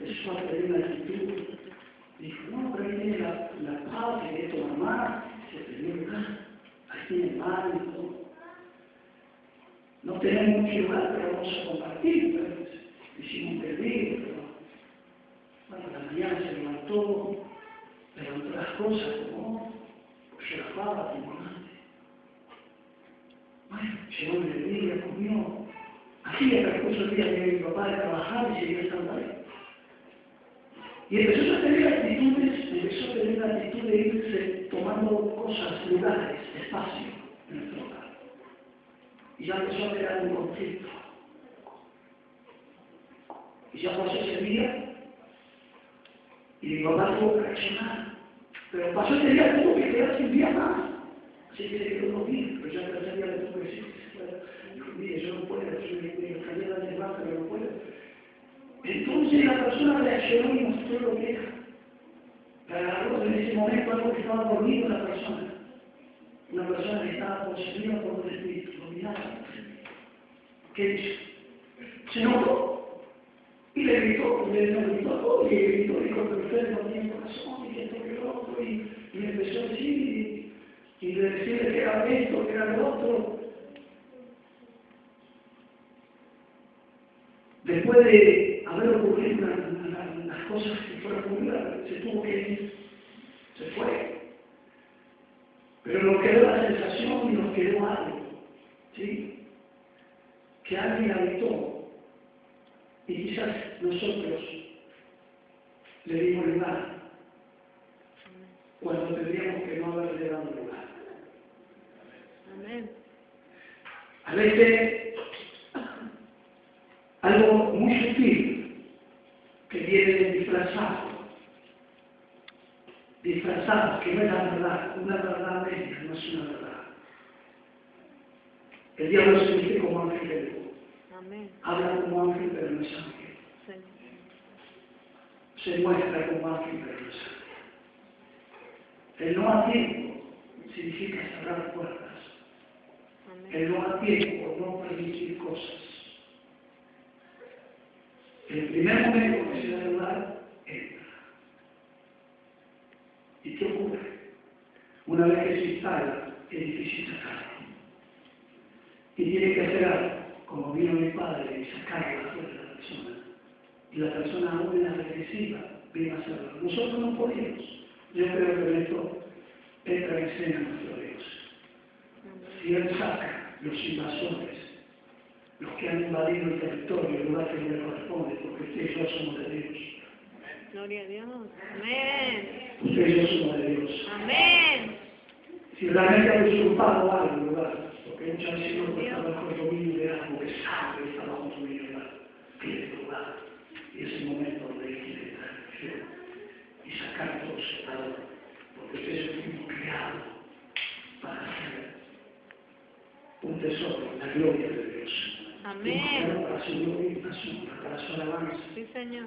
yo empezó a tener una actitud. Dijo, no, pero ahí la, la paz que tu mamá, se tenía lugar, ahí tiene mar y todo. No tenemos mucho lugar, pero vamos a compartir. Pues. Hicimos un pero bueno, la mañana se levantó, levantó las cosas, como pues las lavaba como antes. Bueno, llegó el mediodía, comió. Así hasta que puso el día que mi papá de trabajar y seguía estando ahí. Y empezó a tener actitudes, empezó a tener la actitud de irse tomando cosas, lugares, espacio en nuestro hogar y ya empezó a crear un conflicto. Y ya pasó ese día y mi papá tuvo que reaccionar. Pero pasó ese día, tuvo que quedarse un día más. Así que se quedó dos días, pero ya el tercer día le tuvo que decir mire, yo no puedo, yo me gustaría darle más, pero no puedo. Entonces la persona reaccionó y mostró lo que era. Le agarró en ese momento algo que estaba dormido la persona una persona que estaba poseída por un espíritu, espíritu. ¿Qué hizo? Se enojó y le gritó, le gritó, y le gritó, dijo que usted no tiene corazón y que esto que lo otro, y, y empezó a decir, y, y le decirle que era esto, que era lo otro. Después de haber ocurrido las cosas que fueron ocurridas, se tuvo que ir, se fue. Pero nos quedó la sensación y nos quedó algo, ¿sí? Que alguien habitó y quizás nosotros le dimos lugar cuando tendríamos que no haberle dado lugar. Amén. A veces algo muy sutil que viene disfrazado, disfrazado, que no es la verdad, una verdad media, no es una verdad. El diablo se dice como ángel de luz, Amén. habla como ángel pero no es ángel, se muestra como ángel pero no es ángel. El no a tiempo significa cerrar puertas, Amén. el no a tiempo no permitir cosas. El primer momento que se da lugar, entra. ¿Y qué ocurre? Una vez que se instala, es difícil sacarlo. Y tiene que hacer algo, como vino mi padre, y sacarlo afuera de la persona. Y la persona aún en la regresiva viene a hacerlo. Nosotros no podemos. Yo creo que esto entra en escena nuestro Dios. Si Él saca los invasores, los que han invadido el territorio, el lugar que no le corresponde, porque usted y yo somos de Dios. Gloria a Dios. Amén. Usted y yo somos de Dios. Amén. Si realmente ha usurpado algo el lugar, porque muchas veces uno está bajo el dominio de algo que sabe que está bajo su dominio de algo, pide el lugar. Y es el momento donde Él quiere entrar en acción y sacar todo su estado, porque ustedes fuimos creados para hacer un tesoro, la gloria de Dios. Amén. Sí, Señor.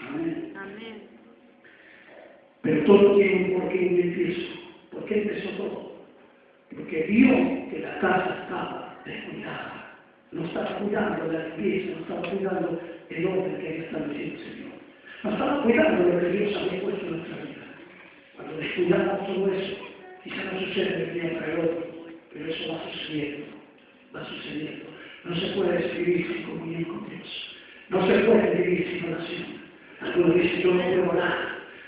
Amén. Amén. Pero todo tiene un porqué y empiezo. ¿Por qué empezó todo? Porque vio que la casa estaba descuidada. No estaba cuidando la limpieza, no estaba cuidando el orden que había establecido el Señor. No estaba cuidando lo que Dios había puesto en nuestra vida. Cuando cuando descuidamos todo eso, quizá no sucede de un día para el otro, pero eso va sucediendo, va sucediendo. No se puede escribir sin comunión con Dios. No se puede vivir sin oración. Algunos dicen, yo no puedo orar,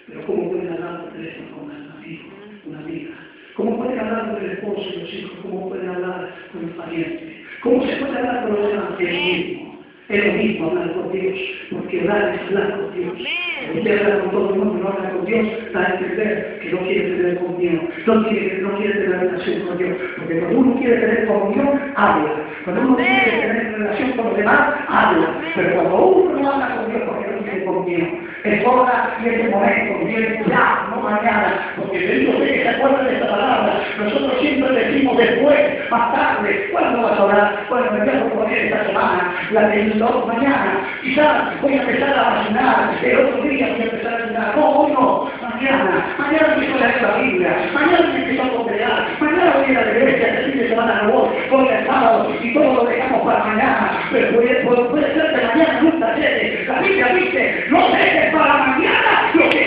pero ¿cómo pueden hablar por teléfono con un amigo, una amiga? ¿Cómo pueden hablar con el esposo y los hijos? ¿Cómo pueden hablar con el pariente? ¿Cómo se puede hablar con los demás? Es lo mismo. Hablar con Dios, porque orar es hablar con Dios. Usted habla con todo el mundo, no habla con Dios, da a entender que no quiere tener comunión, no quiere, no quiere tener relación con Dios, porque cuando uno quiere tener comunión, habla. Cuando uno quiere tener relación con los demás, habla. Pero cuando uno no habla con Dios, porque no tiene comunión, es hora y es el momento, viene ya, no mañana, porque Dios sé que se acuerda de esta palabra. Nosotros siempre decimos después, más tarde, ¿cuándo vas a orar? Bueno, me voy a proponer esta semana, la de dos mañana, quizás voy a empezar a vacinar, el otro día voy a empezar a vacinar, no, hoy no, mañana, mañana empiezo a leer la Biblia, mañana me empiezo a congregar, mañana voy a la iglesia, el fin de semana no voy, voy el sábado y todo lo dejamos para mañana, pero puede, puede, puede ser que mañana nunca llegue, Biblia dice, no dejes para mañana lo que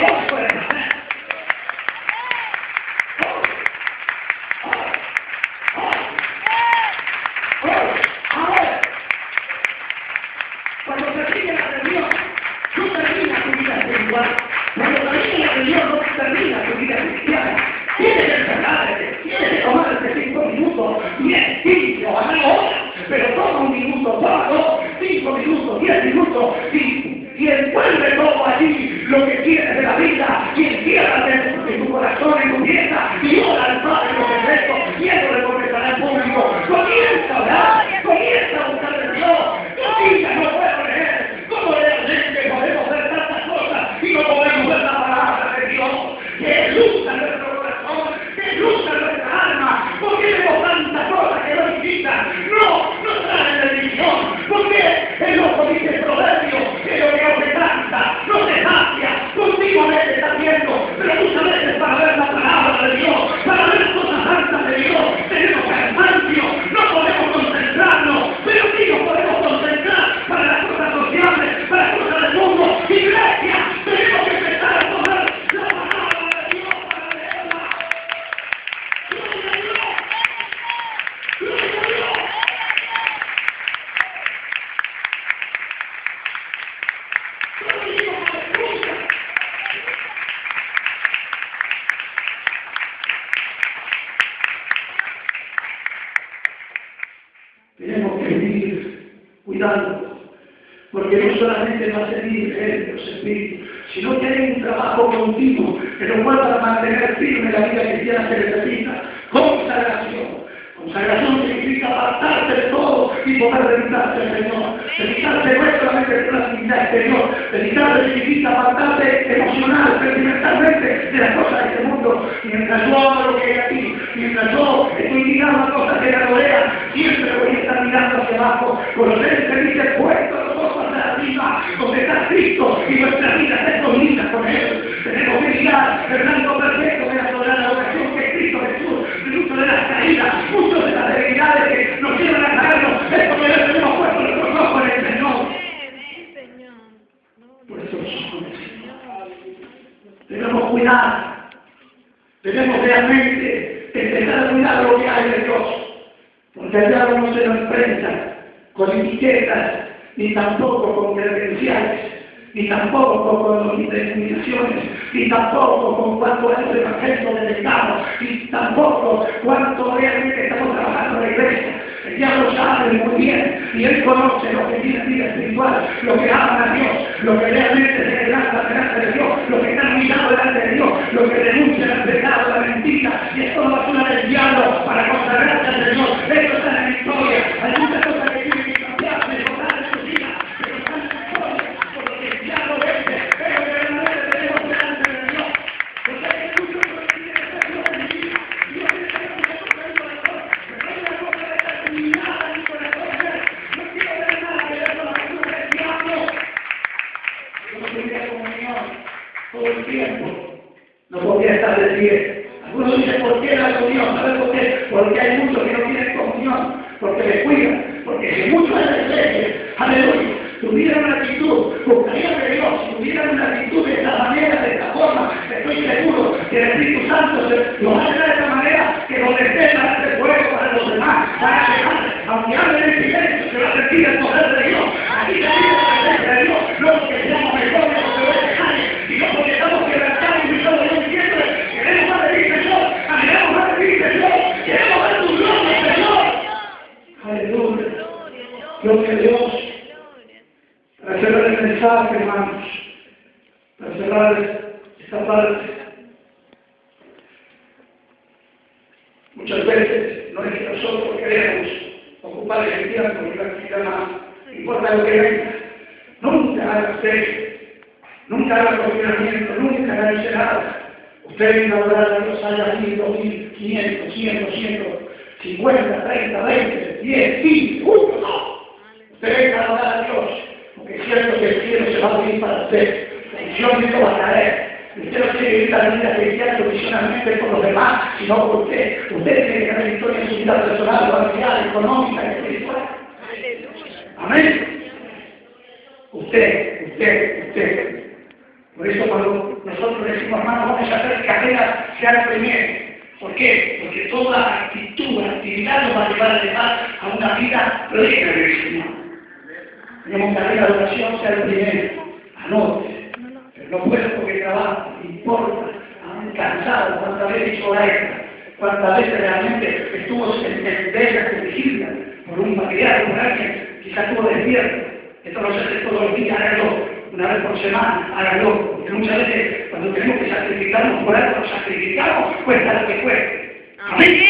ni tampoco con cuánto es el evangelio dedicamos, ni tampoco cuánto realmente estamos trabajando en la iglesia. El diablo sabe muy bien y él conoce lo que tiene vida espiritual, lo que aman a Dios, lo que realmente se levanta delante de Dios, lo que está mirado delante de Dios, lo que denuncia el pecado, la mentira, y es todo basura del diablo para consagrarse al Señor. Eso está en la victoria. Hay muchas cosas veces realmente estuvo en dirigida por un material, por alguien, quizás estuvo despierto. Esto no se hace todos los días, hágalo una vez por semana, hágalo. Porque muchas veces cuando tenemos que sacrificarnos por algo, nos sacrificamos, cuesta lo que cueste. Amén.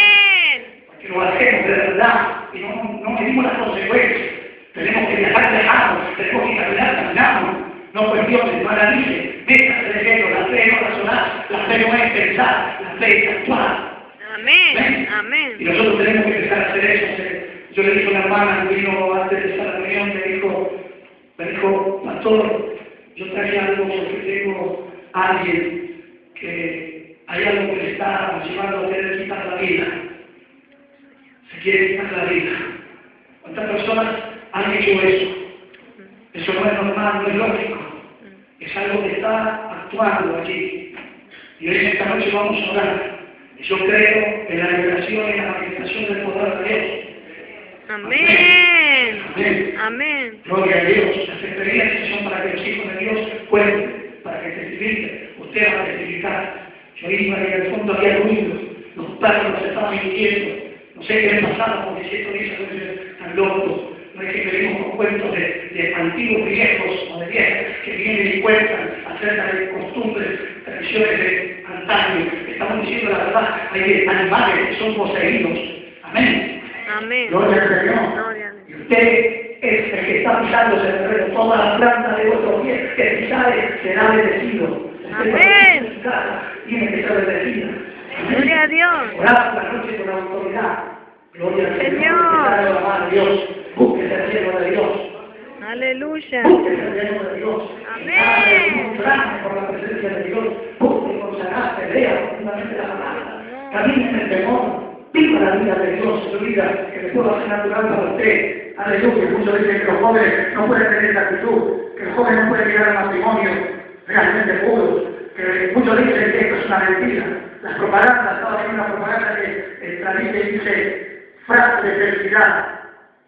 Porque lo hacemos de verdad y no, no medimos las consecuencias. Tenemos que viajar lejano, tenemos que caminar, caminamos. No cuestiones, maraville, déjate de ejemplo, la fe no razonar, la fe no es pensar, la fe es actuar. Amén. Y Amén. nosotros tenemos que empezar a hacer eso. Yo le dije a una hermana que vino antes de esta reunión, me dijo, me dijo, pastor, yo traía algo porque tengo a alguien que hay algo que está llevando a querer quitar la vida. Se quiere quitar la vida. ¿Cuántas personas han hecho eso? Eso no es normal, no es lógico. Es algo que está actuando allí. Y hoy esta noche vamos a orar. Y yo creo en la liberación y en la manifestación del poder de Dios. Amén. Amén. Amén. Gloria a Dios. Las experiencias son para que los hijos de Dios cuenten, para que testifiquen. Usted va a testificar. Yo iba y al fondo había ruido. Los perros estaban mintiendo. No sé qué le pasaba porque si esto dice tan loco. No es que venimos con cuentos de, de antiguos viejos o de viejas que vienen y cuentan acerca de costumbres, tradiciones de antaño. Estamos diciendo la verdad. Hay animales que son poseídos. Amén. Amén. Gloria al Señor. Y usted es el que está pisándose el terreno. Toda la planta de vuestro pie que pisare será bendecido. Amén. Tiene que ser bendecida. Gloria a Dios. Orad la noche con autoridad. Gloria al Señor. Señor. Busque la de Dios. Búsquese el cielo de Dios. Aleluya. Amén. Camine en el temor. Viva la vida de Dios en su vida, que le pueda ser natural para usted. Aleluya. Muchos dicen que los jóvenes no pueden tener esa actitud, que los jóvenes no pueden llegar al matrimonio realmente puros, que muchos dicen que esto es una mentira. Las propagandas, estaba viendo una propaganda que tradice y dice frase de felicidad,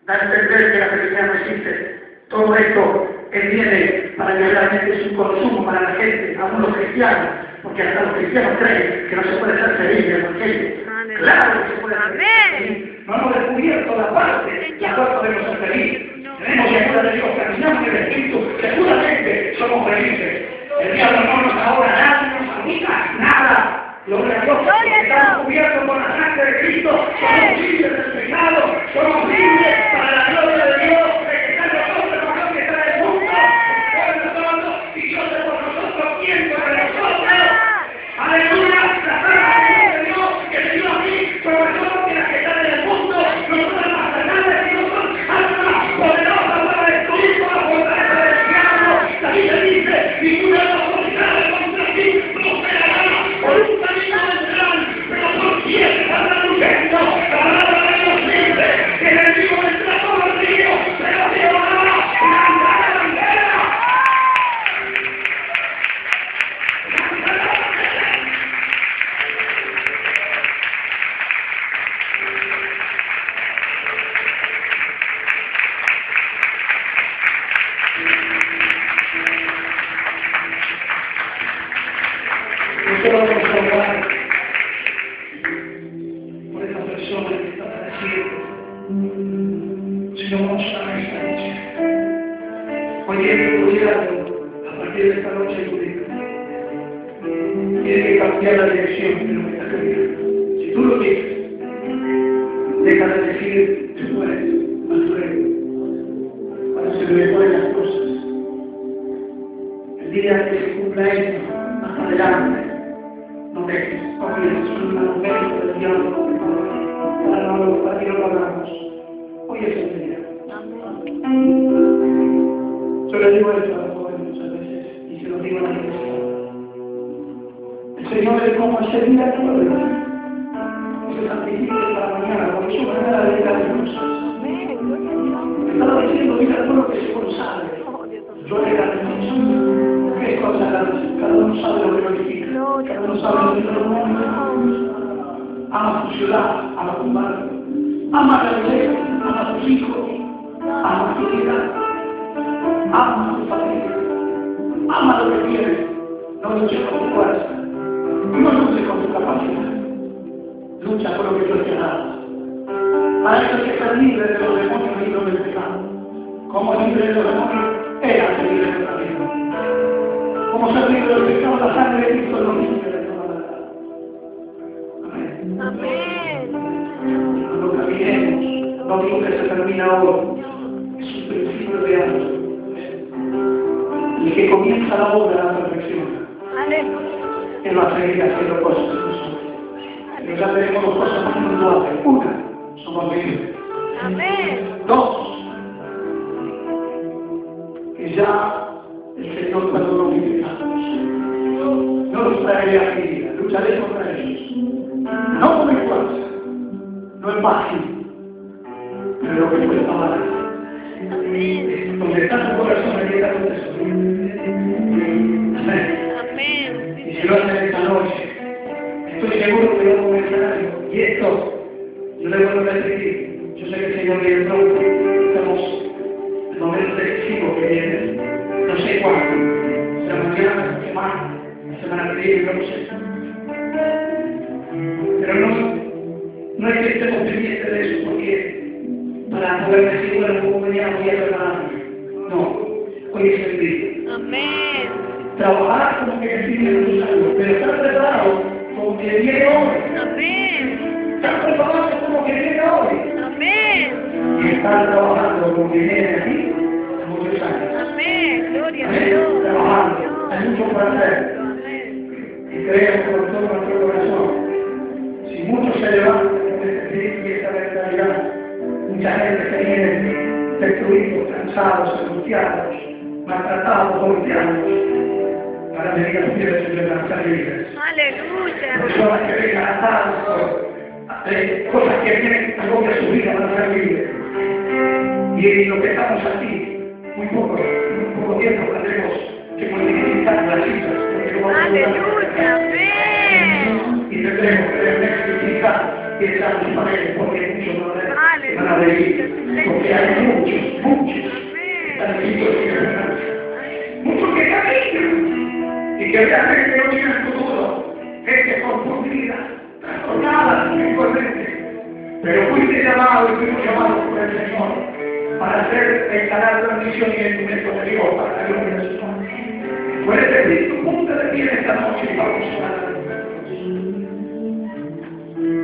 da a entender que la felicidad no existe. Todo esto viene para que realmente es un consumo para la gente, aún los cristianos, porque hasta los cristianos creen que no se puede ser feliz en el Evangelio. Claro que se puede ser feliz. No hemos descubierto la parte, la cual podemos ser felices. Tenemos ayuda de Dios, caminamos en el Espíritu, seguramente somos felices. Pecado, la sangre de Cristo la Amén. Amén. Cuando caminemos, no digo que se termina hoy, es un principio de algo. El que comienza la obra la perfección, Aleluya. Él va a seguir haciendo cosas. Pero ya tenemos dos cosas lo hacen. Una, somos libres. Amén. Dos, que ya el Señor pecados. No los traeré a mi vida, lucharé contra ellos. No con mi fuerza, no es fácil, pero lo que cuesta más. Donde está tu corazón, ahí está tu tesoro. Amén. Y si lo hacen esta noche, estoy seguro que vamos a comenzar algo. Y esto, yo le vuelvo a repetir, yo sé que el Señor viene pronto, estamos en el momento decisivo que viene, no sé cuándo, será mañana, semana, la semana que viene, no lo sé. Pero no, no es que estemos pendientes de eso, porque para poder decir, bueno, como mañana voy a prepararme. No, hoy es el día Amén. trabajar como que decide los años, pero estar preparado como que viene hoy. Amén. Estar preparado como que viene hoy. Amén. Y estar trabajando como que viene aquí muchos años. Amén. Gloria a. Dios. Trabajando. Hay mucho por hacer. Creemos con todo nuestro corazón. Si muchos se levantan con este espíritu y esta mentalidad, mucha gente se viene destruidos, cansados, angustiados, maltratados, golpeados, para venir a los pies a ser libres. Aleluya. personas que vengan atadas por eh, cosas que vienen agobia su vida para ser libres. Y lo que estamos aquí, muy poco, muy poco tiempo tendremos que multiplicar las cifras. Aleluya. Amén. Y tendremos que y echar sus paredes porque muchos no van a venir. Porque hay muchos, muchos. Muchos que caminan y que realmente no tienen futuro, gente confundida, trastornada espiritualmente. Pero fuiste llamado y fuimos llamados por el Señor para ser el canal de transmisión y el instrumento de Dios para la gloria de su nombre. Por este espíritu, punta de pie esta noche y vamos a orar.